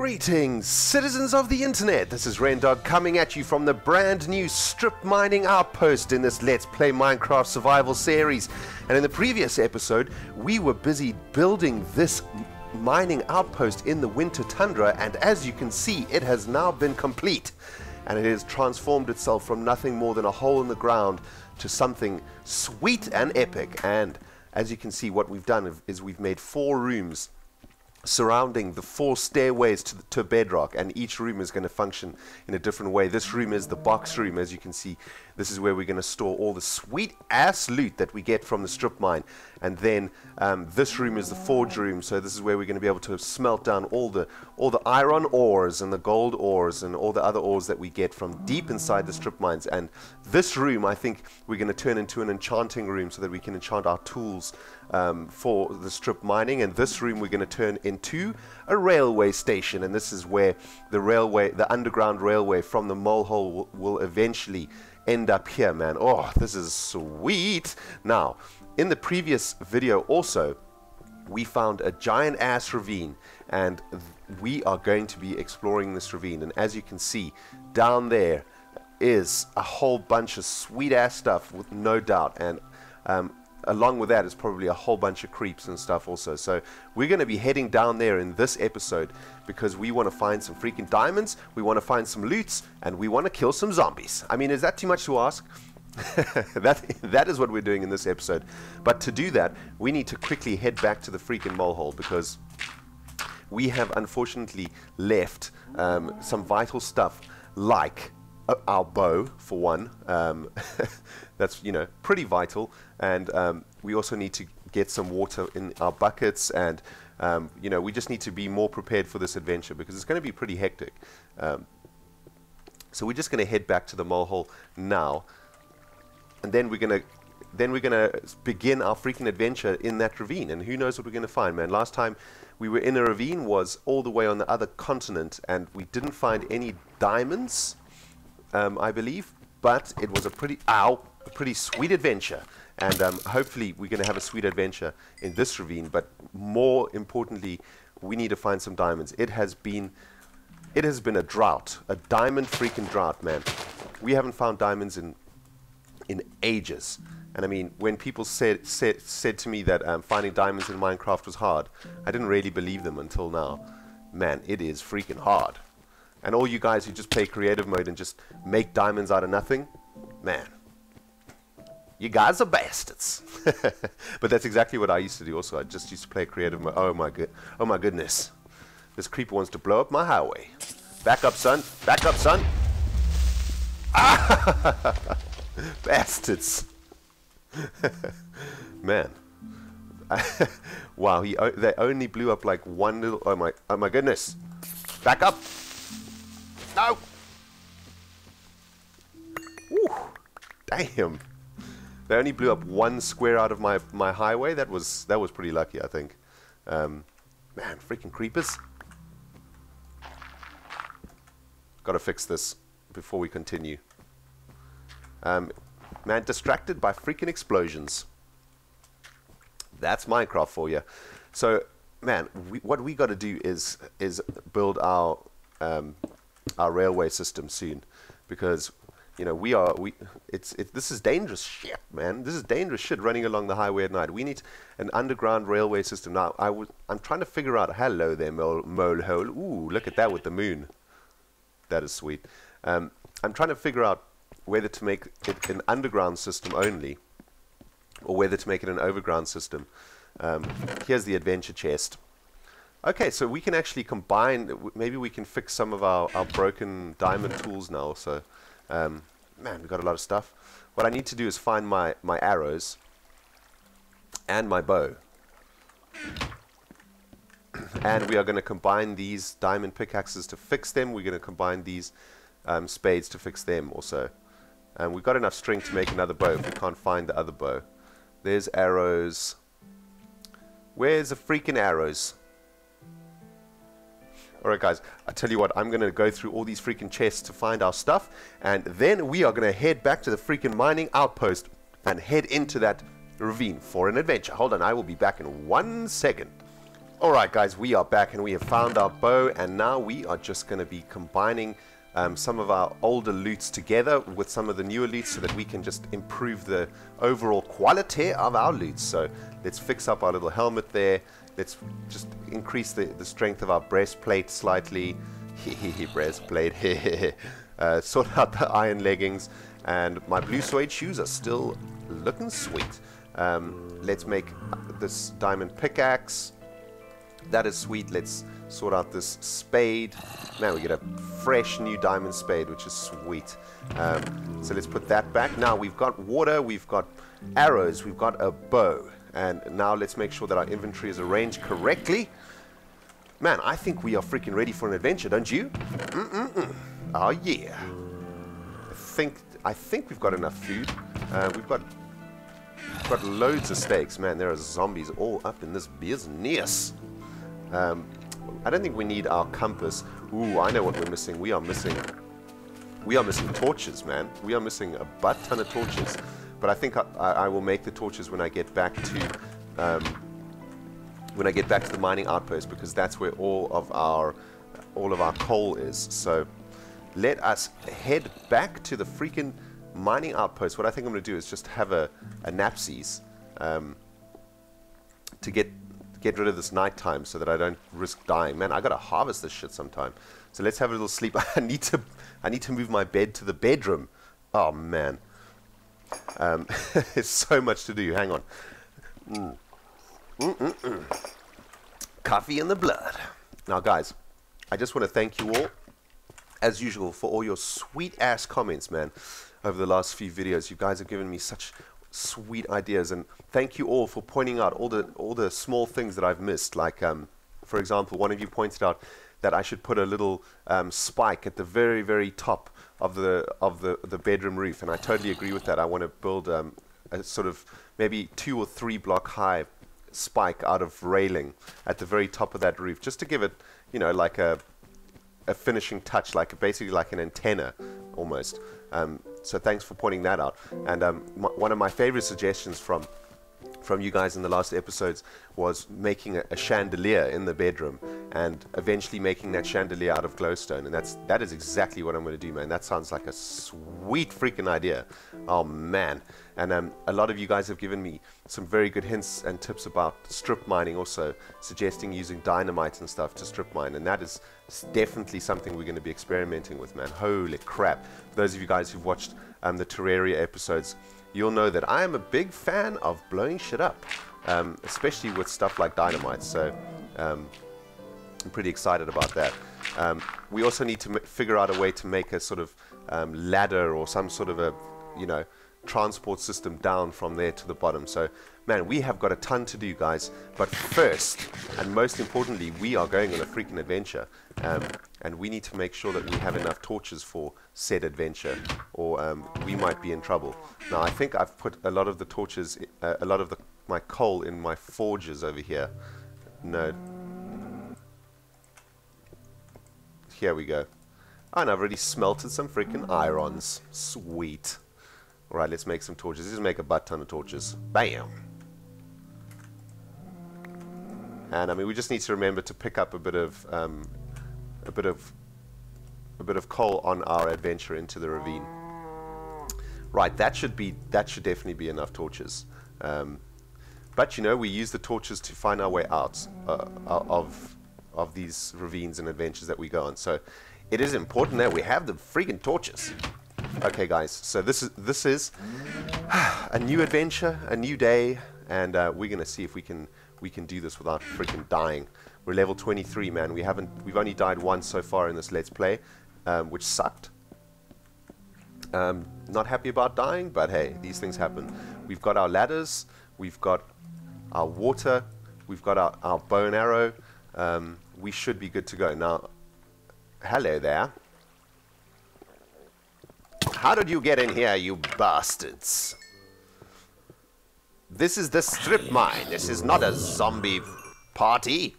Greetings, citizens of the internet. This is Rendog coming at you from the brand new strip mining outpost in this Let's Play Minecraft survival series. And in the previous episode, we were busy building this mining outpost in the winter tundra, and as you can see, it has now been complete. And it has transformed itself from nothing more than a hole in the ground to something sweet and epic. And as you can see, what we've done is we've made four rooms surrounding the four stairways to, the, to bedrock and each room is going to function in a different way. This room is the box room as you can see. This is where we're going to store all the sweet ass loot that we get from the strip mine and then um, this room is the forge room so this is where we're going to be able to smelt down all the all the iron ores and the gold ores and all the other ores that we get from deep inside the strip mines. And this room I think we're going to turn into an enchanting room so that we can enchant our tools um, for the strip mining. And this room we're going to turn into a railway station. And this is where the railway the underground railway from the mole hole will, will eventually end up here man. Oh this is sweet. Now in the previous video also we found a giant ass ravine and we are going to be exploring this ravine and as you can see down there is a whole bunch of sweet ass stuff with no doubt and um, along with that is probably a whole bunch of creeps and stuff also. So we're going to be heading down there in this episode because we want to find some freaking diamonds, we want to find some loots, and we want to kill some zombies. I mean, is that too much to ask? that that is what we're doing in this episode. But to do that, we need to quickly head back to the freaking molehole because we have unfortunately left um, some vital stuff like uh, our bow for one. Um, that's you know pretty vital, and um, we also need to get some water in our buckets, and um, you know we just need to be more prepared for this adventure because it's going to be pretty hectic. Um, so we're just going to head back to the molehole now, and then we're going to then we're to begin our freaking adventure in that ravine, and who knows what we're going to find, man. Last time we were in a ravine was all the way on the other continent, and we didn't find any diamonds, um, I believe, but it was a pretty ow a pretty sweet adventure. And um, hopefully we're going to have a sweet adventure in this ravine. But more importantly, we need to find some diamonds. It has been, it has been a drought, a diamond freaking drought, man. We haven't found diamonds in, in ages. And I mean, when people said said said to me that um, finding diamonds in Minecraft was hard, I didn't really believe them until now. Man, it is freaking hard. And all you guys who just play creative mode and just make diamonds out of nothing, man, you guys are bastards. but that's exactly what I used to do also. I just used to play creative mode. Oh my good oh my goodness. This creeper wants to blow up my highway. Back up, son. Back up, son. Ah! bastards. Man. wow, he they only blew up like one little oh my oh my goodness. Back up. No. Ooh. Damn. They only blew up one square out of my, my highway. That was that was pretty lucky, I think. Um, man, freaking creepers. Got to fix this before we continue. Um, man, distracted by freaking explosions. That's Minecraft for you. So, man, we, what we got to do is is build our um, our railway system soon, because you know, we are we. It's it. This is dangerous shit, man. This is dangerous shit running along the highway at night. We need an underground railway system now. I was. I'm trying to figure out. Hello there, mole, mole hole. Ooh, look at that with the moon. That is sweet. Um, I'm trying to figure out whether to make it an underground system only, or whether to make it an overground system. Um, here's the adventure chest. Okay, so we can actually combine. Maybe we can fix some of our, our broken diamond tools now. So. Um, man, we've got a lot of stuff. What I need to do is find my, my arrows and my bow. and we are going to combine these diamond pickaxes to fix them. We're going to combine these um, spades to fix them also. And we've got enough string to make another bow if we can't find the other bow. There's arrows. Where's the freaking arrows? Alright guys, I tell you what, I'm going to go through all these freaking chests to find our stuff, and then we are going to head back to the freaking mining outpost and head into that ravine for an adventure. Hold on, I will be back in one second. Alright guys, we are back and we have found our bow and now we are just going to be combining um, some of our older loots together with some of the newer loots so that we can just improve the overall quality of our loots. So let's fix up our little helmet there. Let's just increase the, the strength of our breastplate slightly. Breastplate. uh, sort out the iron leggings. And my blue suede shoes are still looking sweet. Um, let's make this diamond pickaxe. That is sweet. Let's sort out this spade. Now we get a fresh new diamond spade, which is sweet. Um, so let's put that back. Now we've got water, we've got arrows, we've got a bow. And now let's make sure that our inventory is arranged correctly. Man, I think we are freaking ready for an adventure, don't you? Mm-mm-mm. Oh, yeah. I think, I think we've got enough food. Uh, we've got we've got loads of steaks. Man, there are zombies all up in this business. Um, I don't think we need our compass. Ooh, I know what we're missing. We are missing... We are missing torches, man. We are missing a butt ton of torches. But I think I, I will make the torches when I get back to... Um, when I get back to the mining outpost because that's where all of our all of our coal is. So let us head back to the freaking mining outpost. What I think I'm going to do is just have a, a napsies um, to get get rid of this nighttime so that I don't risk dying. Man, I gotta harvest this shit sometime. So let's have a little sleep. I need to, I need to move my bed to the bedroom. Oh man, um, it's so much to do. Hang on. Mm -mm -mm. Coffee in the blood. Now, guys, I just want to thank you all, as usual, for all your sweet ass comments, man, over the last few videos. You guys have given me such sweet ideas. And thank you all for pointing out all the all the small things that I've missed. Like um, for example one of you pointed out that I should put a little um, spike at the very very top of the of the the bedroom roof. And I totally agree with that. I want to build um, a sort of maybe two or three block high spike out of railing at the very top of that roof just to give it you know like a a finishing touch like basically like an antenna almost um, so thanks for pointing that out. And um, one of my favorite suggestions from from you guys in the last episodes was making a, a, chandelier in the bedroom and eventually making that chandelier out of glowstone. And that's that is exactly what I'm going to do man. That sounds like a sweet freaking idea. Oh man. And um, a lot of you guys have given me some very good hints and tips about strip mining also suggesting using dynamite and stuff to strip mine. And that is definitely something we're going to be experimenting with man. Holy crap those of you guys who've watched um, the Terraria episodes you'll know that I am a big fan of blowing shit up, um, especially with stuff like dynamite. So um, I'm pretty excited about that. Um, we also need to figure out a way to make a sort of um, ladder or some sort of a, you know, transport system down from there to the bottom. So, man, we have got a ton to do, guys. But first, and most importantly, we are going on a freaking adventure. Um, and we need to make sure that we have enough torches for said adventure, or um, we might be in trouble. Now, I think I've put a lot of the torches, uh, a lot of the, my coal in my forges over here. No. Here we go. Oh, and I've already smelted some freaking irons. Sweet. Alright, let's make some torches. Let's make a butt ton of torches. Bam! And I mean, we just need to remember to pick up a bit of um, a bit of a bit of coal on our adventure into the ravine. Right, that should be that should definitely be enough torches. Um, but you know, we use the torches to find our way out uh, uh, of of these ravines and adventures that we go on. So it is important that we have the freaking torches. Okay, guys. So this is this is a new adventure, a new day, and uh, we're gonna see if we can we can do this without freaking dying. We're level 23, man. We haven't, we've only died once so far in this Let's Play, um, which sucked. Um, not happy about dying, but hey, these things happen. We've got our ladders, we've got our water, we've got our, our bow and arrow. Um, we should be good to go. Now, hello there. How did you get in here, you bastards? This is the strip mine. This is not a zombie party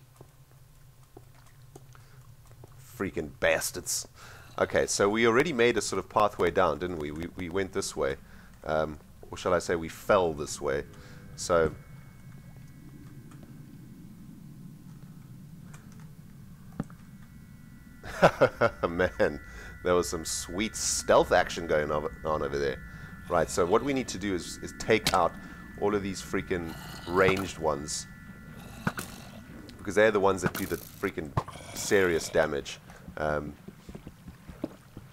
freaking bastards. Okay, so we already made a sort of pathway down, didn't we? We, we went this way. Um, or shall I say we fell this way. So... Man, there was some sweet stealth action going on over there. Right, so what we need to do is, is take out all of these freaking ranged ones. Because they're the ones that do the freaking serious damage. Um,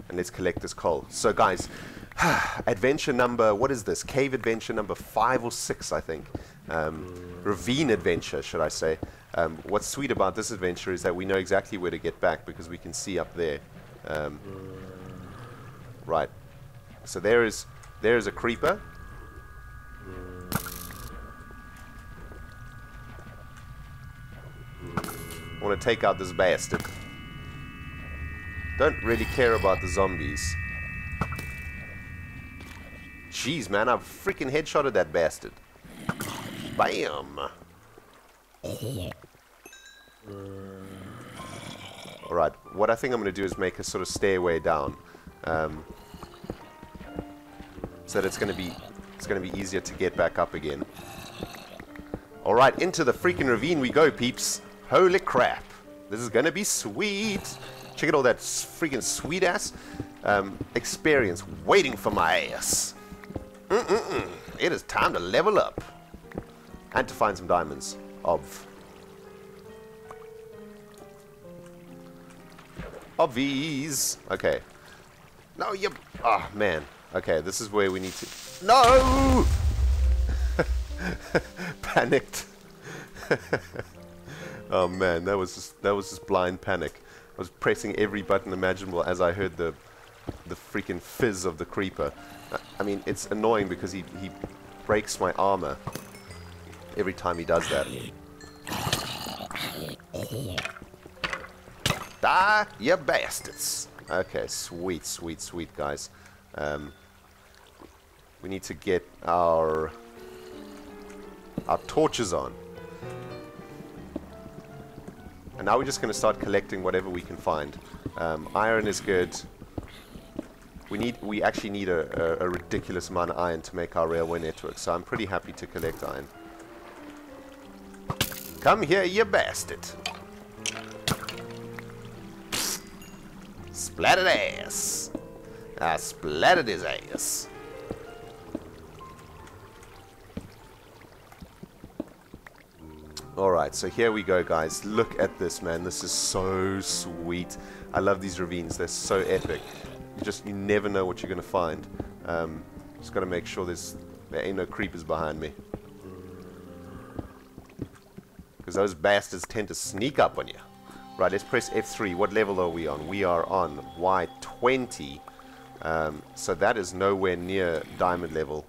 and let's collect this coal. So guys, adventure number, what is this? Cave adventure number five or six, I think. Um, ravine adventure, should I say. Um, what's sweet about this adventure is that we know exactly where to get back because we can see up there. Um, right. So there is there is a creeper. I want to take out this bastard. Don't really care about the zombies. Jeez, man, I've freaking headshotted that bastard. Bam! Alright, what I think I'm going to do is make a sort of stairway down. Um, so that it's going to be it's going to be easier to get back up again. Alright, into the freaking ravine we go, peeps. Holy crap. This is going to be sweet. Check out all that freaking sweet ass um, experience waiting for my ass. Mm -mm -mm. It is time to level up. And to find some diamonds. Of. These. Okay. No, you... Oh, man. Okay, this is where we need to... No! Panicked. oh man, that was just that was just blind panic. I was pressing every button imaginable as I heard the the freaking fizz of the creeper. I mean, it's annoying because he, he breaks my armor every time he does that. Die, you bastards! Okay, sweet, sweet, sweet, guys. Um, we need to get our our torches on. And now we're just going to start collecting whatever we can find. Um, iron is good. We need, we actually need a, a, a, ridiculous amount of iron to make our railway network, so I'm pretty happy to collect iron. Come here, you bastard! Splattered ass! I splattered his ass. Alright, so here we go guys. Look at this man. This is so sweet. I love these ravines. They're so epic. You just you never know what you're going to find. Um, just got to make sure there's there ain't no creepers behind me. Because those bastards tend to sneak up on you. Right, let's press F3. What level are we on? We are on Y20. Um, so that is nowhere near diamond level.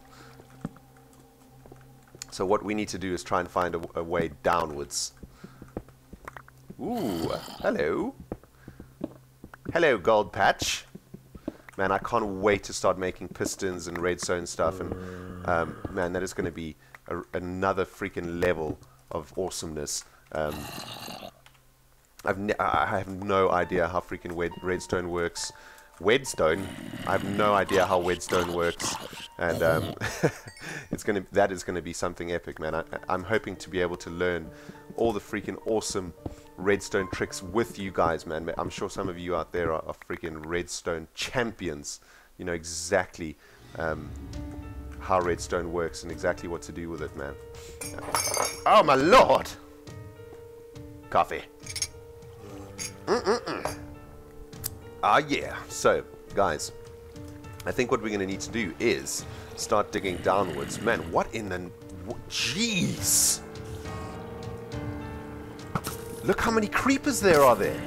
So what we need to do is try and find a, a way downwards. Ooh, hello. Hello, gold patch. Man, I can't wait to start making pistons and redstone stuff. And um, man, that is going to be a, another freaking level of awesomeness. Um, I've I have no idea how freaking redstone works. Wedstone. I have no idea how Wedstone works, and um, it's gonna that is gonna be something epic, man. I, I'm hoping to be able to learn all the freaking awesome redstone tricks with you guys, man. I'm sure some of you out there are, are freaking redstone champions. You know exactly um, how redstone works and exactly what to do with it, man. Oh my lord! Coffee. Mm-mm-mm. Ah, yeah. So, guys, I think what we're going to need to do is start digging downwards. Man, what in the... Jeez! Look how many creepers there are there.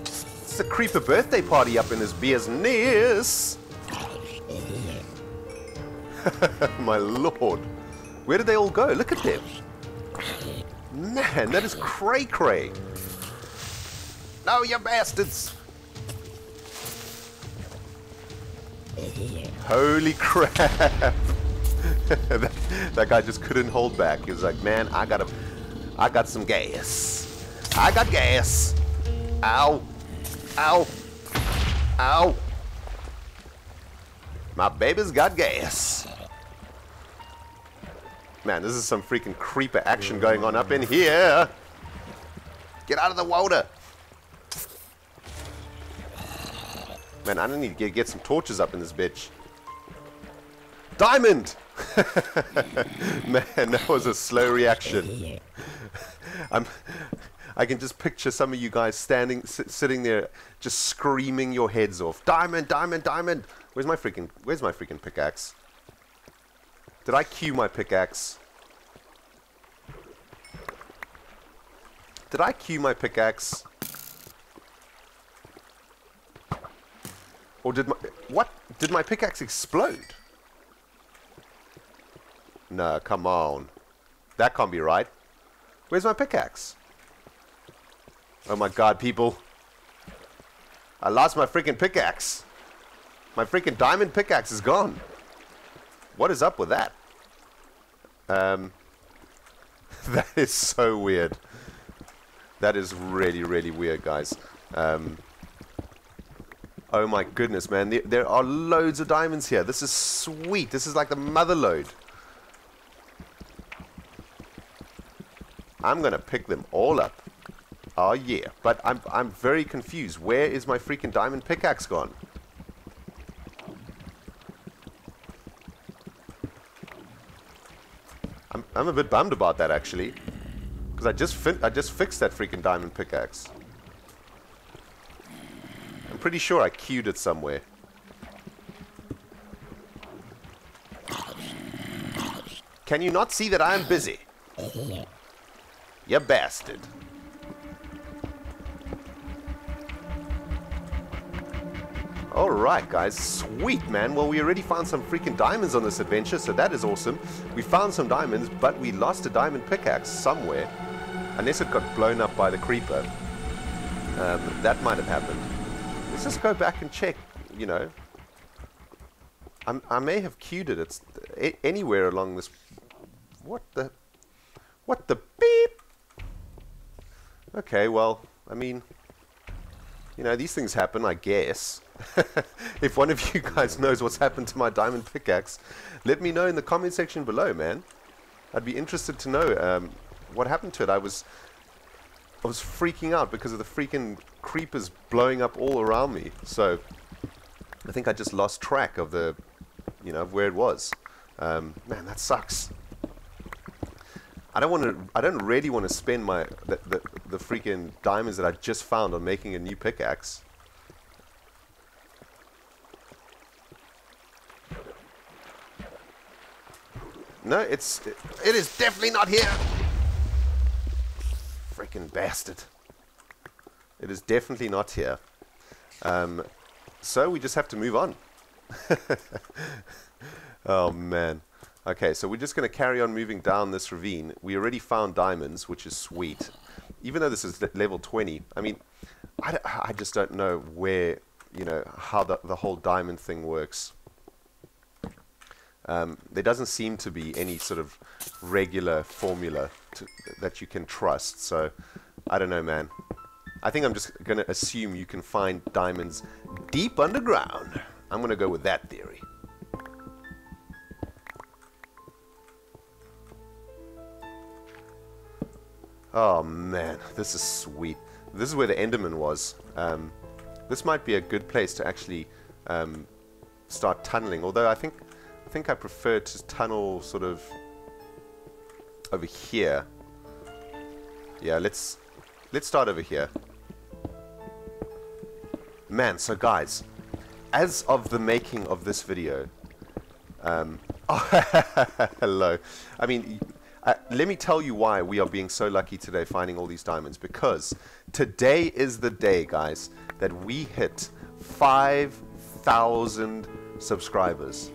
It's a creeper birthday party up in this business. My lord. Where did they all go? Look at them. Man, that is cray-cray. No, you bastards! Holy crap! that, that, guy just couldn't hold back. He was like, man, I got a, I got some gas. I got gas. Ow. Ow. Ow. My baby's got gas. Man, this is some freaking creeper action going on up in here. Get out of the water! Man, I need to get, get some torches up in this bitch. Diamond! Man, that was a slow reaction. I'm, I can just picture some of you guys standing, sitting there, just screaming your heads off. Diamond, diamond, diamond! Where's my freaking, where's my freaking pickaxe? Did I cue my pickaxe? Did I cue my pickaxe? Or did my... What? Did my pickaxe explode? No, come on. That can't be right. Where's my pickaxe? Oh my god, people. I lost my freaking pickaxe. My freaking diamond pickaxe is gone. What is up with that? Um, that is so weird. That is really, really weird, guys. Um, oh my goodness, man. There, are loads of diamonds here. This is sweet. This is like the mother lode. I'm going to pick them all up. Oh, yeah. But I'm, I'm very confused. Where is my freaking diamond pickaxe gone? I'm, I'm a bit bummed about that, actually. Because I just I just fixed that freaking diamond pickaxe. Pretty sure I queued it somewhere. Can you not see that I am busy? You bastard. Alright guys, sweet man. Well, we already found some freaking diamonds on this adventure, so that is awesome. We found some diamonds, but we lost a diamond pickaxe somewhere. Unless it got blown up by the creeper. Um, that might have happened. Let's just go back and check, you know. I'm, i may have queued it. It's anywhere along this... What the... What the beep? Okay, well, I mean... You know, these things happen, I guess. if one of you guys knows what's happened to my diamond pickaxe, let me know in the comment section below, man. I'd be interested to know um, what happened to it. I was I was freaking out because of the freaking creepers blowing up all around me. So I think I just lost track of the, you know, of where it was. Um, man, that sucks. I don't want to. I don't really want to spend my the, the the freaking diamonds that I just found on making a new pickaxe. No, it's it is definitely not here. Bastard. It is definitely not here. Um, so we just have to move on. oh man. Okay, so we're just going to carry on moving down this ravine. We already found diamonds, which is sweet. Even though this is level 20, I mean, I, I just don't know where, you know, how the, the whole diamond thing works. Um, there doesn't seem to be any sort of regular formula to, that you can trust. So, I don't know, man. I think I'm just going to assume you can find diamonds deep underground. I'm going to go with that theory. Oh man, this is sweet. This is where the Enderman was. Um, this might be a good place to actually um, start tunneling. Although I think I think I prefer to tunnel sort of over here. Yeah, let's let's start over here. Man, so guys, as of the making of this video, um, oh, hello. I mean, uh, let me tell you why we are being so lucky today finding all these diamonds. Because today is the day, guys, that we hit 5,000 subscribers.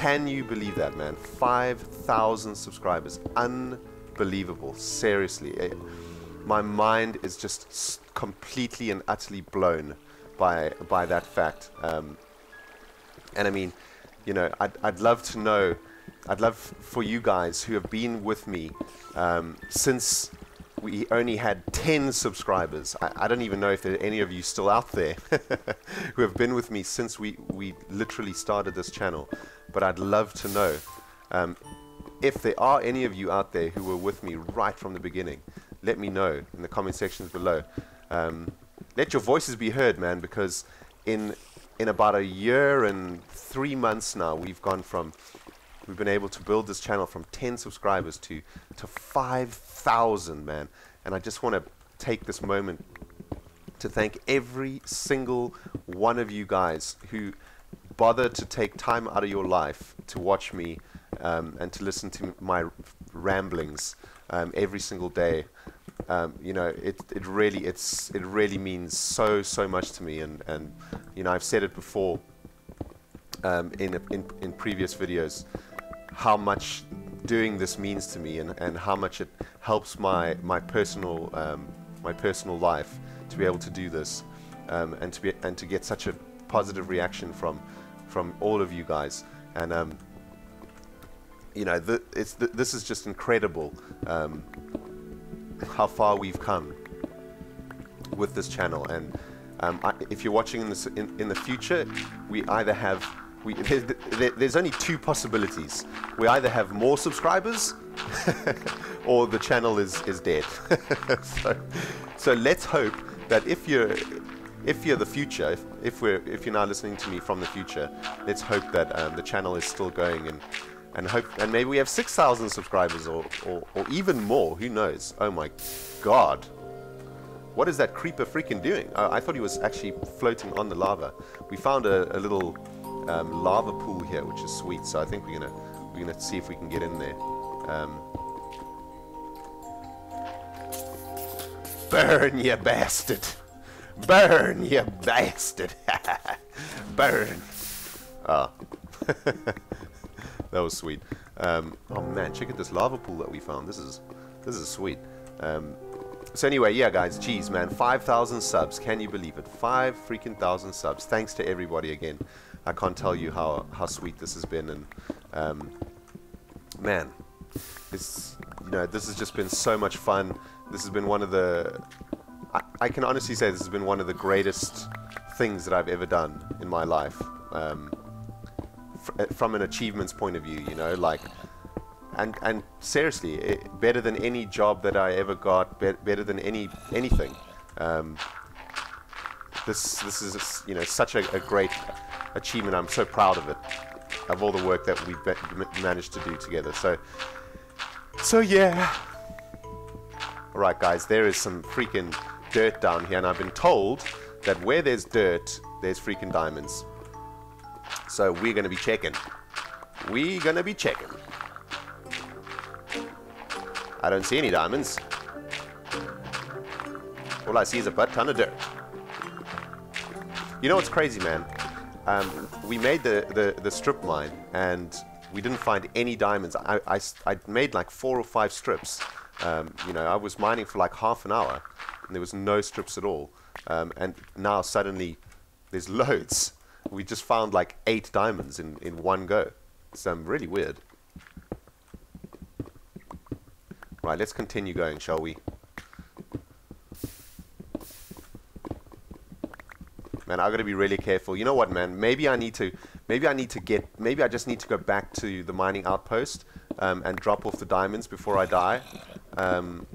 Can you believe that, man? 5,000 subscribers. Unbelievable. Seriously. It, my mind is just completely and utterly blown by, by that fact. Um, and I mean, you know, I'd, I'd love to know, I'd love for you guys who have been with me um, since we only had 10 subscribers. I, I, don't even know if there are any of you still out there who have been with me since we, we literally started this channel but I'd love to know um, if there are any of you out there who were with me right from the beginning. let me know in the comment sections below. Um, let your voices be heard, man, because in in about a year and three months now, we've gone from we've been able to build this channel from 10 subscribers to to 5,000, man. And I just want to take this moment to thank every single one of you guys who bother to take time out of your life to watch me um, and to listen to my ramblings um, every single day. Um, you know, it, it really it's it really means so so much to me, and, and you know I've said it before um, in, in in previous videos how much doing this means to me, and, and how much it helps my my personal um, my personal life to be able to do this, um, and to be and to get such a positive reaction from from all of you guys, and um, you know, the, it's the, this is just incredible um, how far we've come with this channel. And um, I, if you're watching in, this, in, in, the future, we either have we, there, there's only two possibilities. We either have more subscribers, or the channel is is dead. so, so let's hope that if you're if you're the future, if, if we're if you're now listening to me from the future, let's hope that um, the channel is still going and and hope and maybe we have 6,000 subscribers or, or, or even more. Who knows? Oh my god. What is that creeper freaking doing? I thought he was actually floating on the lava. We found a, a little um, lava pool here, which is sweet. So I think we're gonna we're gonna see if we can get in there. Um, burn, you bastard! Burn, you bastard! Burn! Ah. that was sweet. Um, oh man, check out this lava pool that we found. This is this is sweet. Um, so anyway, yeah, guys, geez, man, 5,000 subs. Can you believe it? Five freaking thousand subs. Thanks to everybody again. I can't tell you how how sweet this has been, and um, man, it's you know this has just been so much fun. This has been one of the I, can honestly say this has been one of the greatest things that I've ever done in my life. Um, uh, from an achievements point of view, you know, like, and and seriously, it, better than any job that I ever got, be better than any anything. Um, this this is you know such a, a, great achievement. I'm so proud of it, of all the work that we've managed to do together. So so yeah. All right, guys, there is some freaking dirt down here, and I've been told that where there's dirt, there's freaking diamonds. So we're going to be checking. We're going to be checking. I don't see any diamonds. All I see is a butt ton of dirt. You know what's crazy, man? Um, we made the, the, the strip mine, and we didn't find any diamonds. I, I, I made like four or five strips. Um, you know, I was mining for like half an hour, and there was no strips at all. Um, and now suddenly there's loads we just found like eight diamonds in, in one go. So um, really weird. Right, let's continue going, shall we? Man, I've gotta be really careful. You know what, man? Maybe I need to, maybe I need to get, maybe I just need to go back to the mining outpost um, and drop off the diamonds before I die. Um,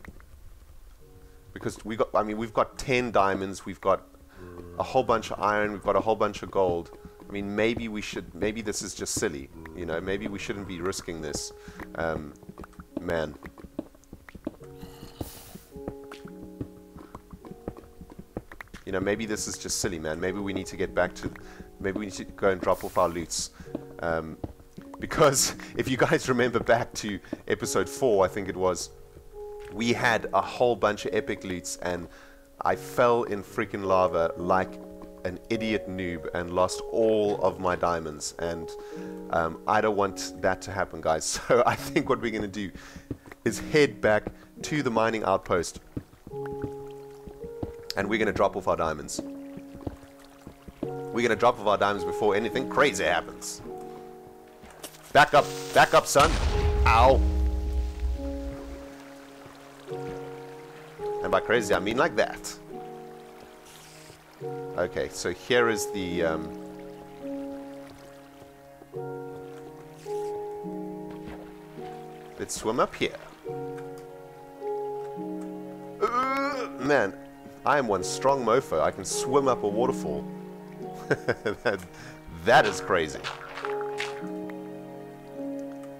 because we got, I mean, we've got 10 diamonds, we've got a whole bunch of iron, we've got a whole bunch of gold. I mean, maybe we should, maybe this is just silly, you know, maybe we shouldn't be risking this. Um, man. You know, maybe this is just silly, man. Maybe we need to get back to, maybe we need to go and drop off our loots. Um, because if you guys remember back to episode 4, I think it was, we had a whole bunch of epic loots and I fell in freaking lava like an idiot noob and lost all of my diamonds. And um, I don't want that to happen, guys. So I think what we're going to do is head back to the mining outpost. And we're going to drop off our diamonds. We're to drop off our diamonds before anything crazy happens. Back up. Back up, son. Ow. By crazy, I mean like that. Okay, so here is the... Um, let's swim up here. man, I am one strong mofo. I can swim up a waterfall. that, that is crazy.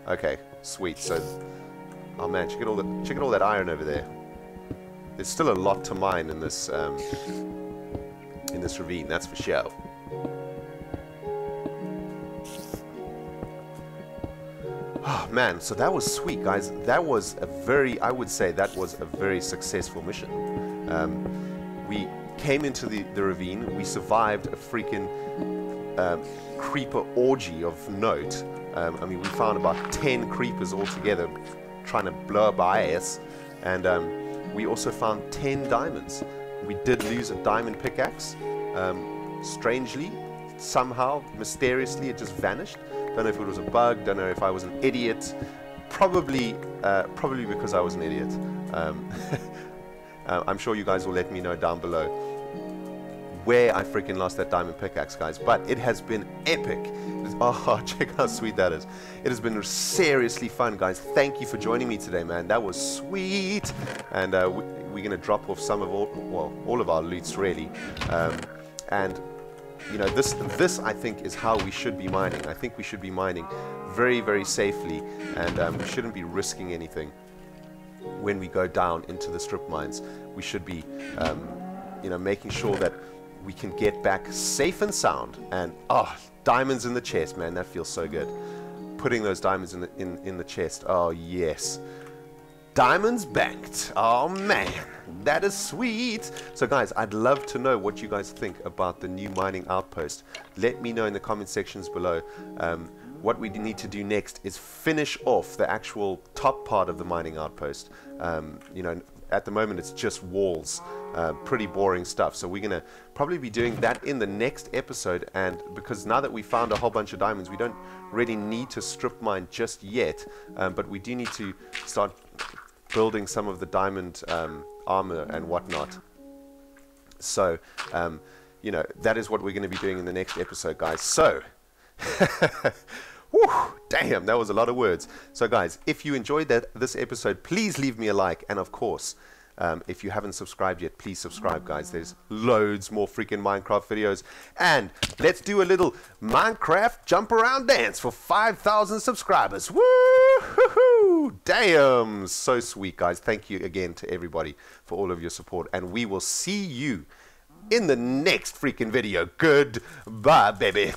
Okay, sweet. So, oh man, check out all check out all that iron over there. There's still a lot to mine in this um, in this ravine. That's for sure. Oh man, so that was sweet, guys. That was a very, I would say, that was a very successful mission. Um, we came into the, the ravine. We survived a freaking um, creeper orgy of note. Um, I mean, we found about 10 creepers altogether trying to blow up our ass. And um, we also found 10 diamonds. We did lose a diamond pickaxe. Um, strangely, somehow, mysteriously, it just vanished. Don't know if it was a bug. Don't know if I was an idiot. Probably, uh, probably because I was an idiot. Um, uh, I'm sure you guys will let me know down below where I freaking lost that diamond pickaxe, guys. But it has been epic. Oh, check how sweet that is. It has been seriously fun, guys. Thank you for joining me today, man. That was sweet. And uh, we, are going to drop off some of all, well, all of our loots, really. Um, and you know, this, this I think is how we should be mining. I think we should be mining very, very safely, and um, we shouldn't be risking anything when we go down into the strip mines. We should be, um, you know, making sure that we can get back safe and sound. And oh, diamonds in the chest, man, that feels so good. Putting those diamonds in the in, in the chest. Oh yes. Diamonds banked. Oh man, that is sweet. So guys, I'd love to know what you guys think about the new mining outpost. Let me know in the comment sections below. Um, what we need to do next is finish off the actual top part of the mining outpost. Um, you know, at the moment it's just walls. Uh, pretty boring stuff. So we're going to probably be doing that in the next episode. And because now that we found a whole bunch of diamonds, we don't really need to strip mine just yet. Um, but we do need to start building some of the diamond um, armor and whatnot. So, um, you know, that is what we're going to be doing in the next episode, guys. So, whew, damn, that was a lot of words. So, guys, if you enjoyed that this episode, please leave me a like, and of course, um, if you haven't subscribed yet, please subscribe, guys. There's loads more freaking Minecraft videos. And let's do a little Minecraft jump around dance for 5,000 subscribers. Woo! -hoo -hoo! Damn! So sweet, guys. Thank you again to everybody for all of your support. And we will see you in the next freaking video. Goodbye, baby.